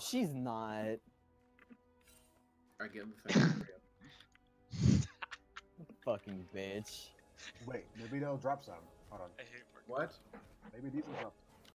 She's not. I get the thing. Fucking bitch. Wait, maybe they'll drop some. Hold on. I hate what? Maybe these will drop.